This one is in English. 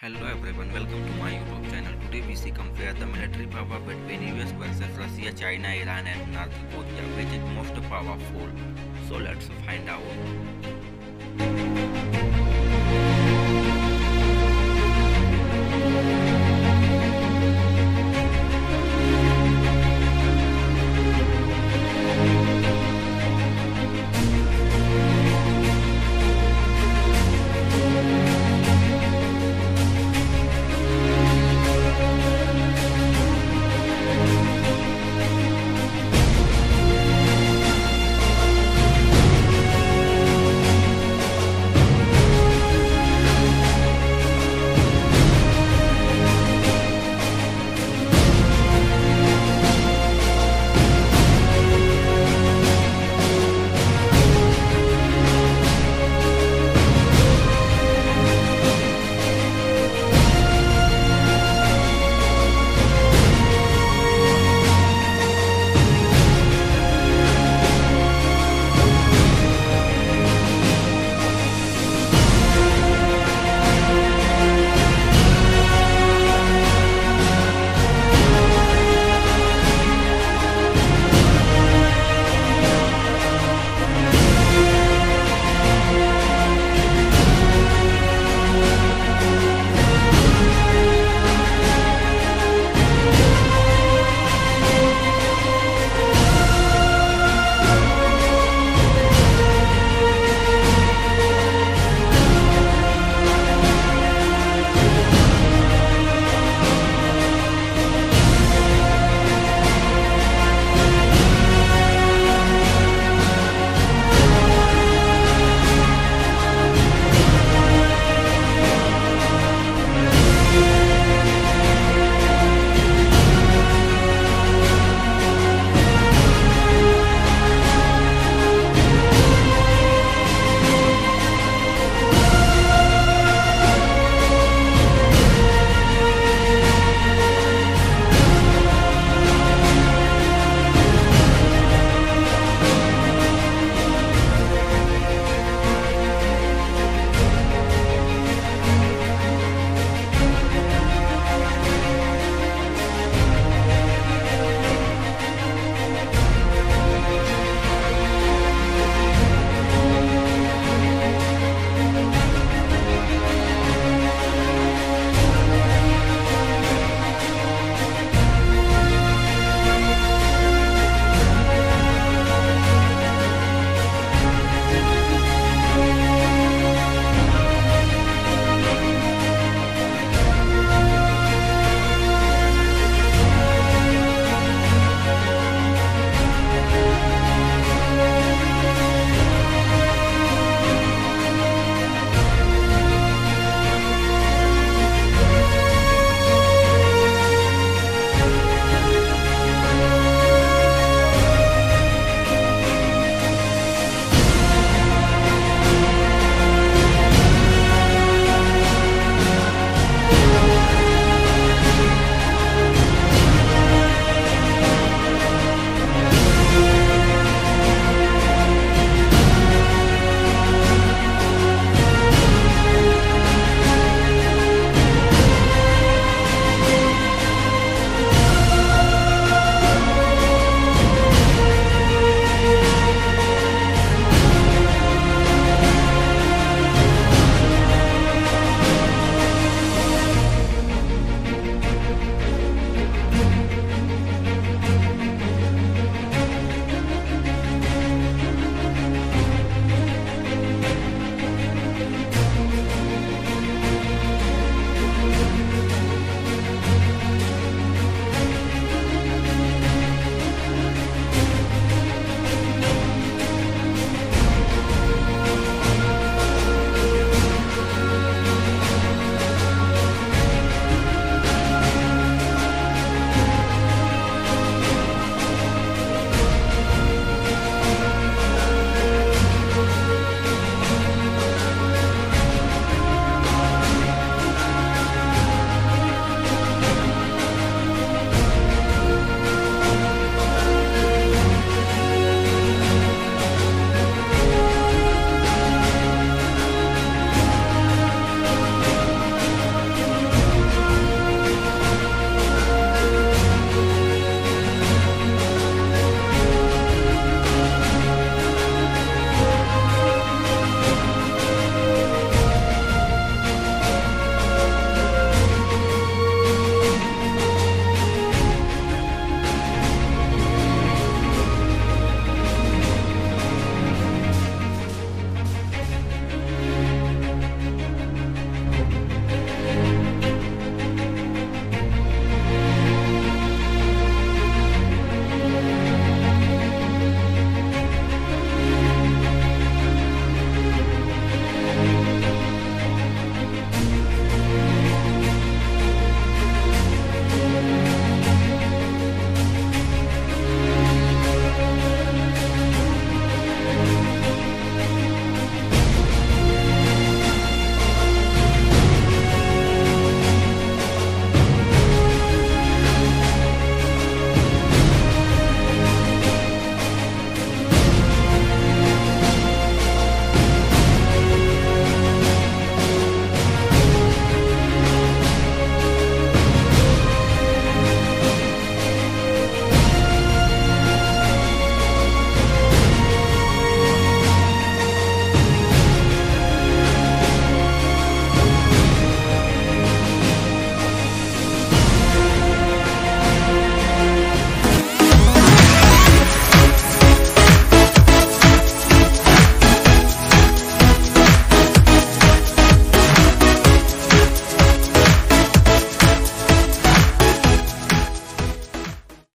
Hello everyone, welcome to my YouTube channel. Today we see compare the military power between US versus Russia, China, Iran and North Korea, which is most powerful. So let's find out.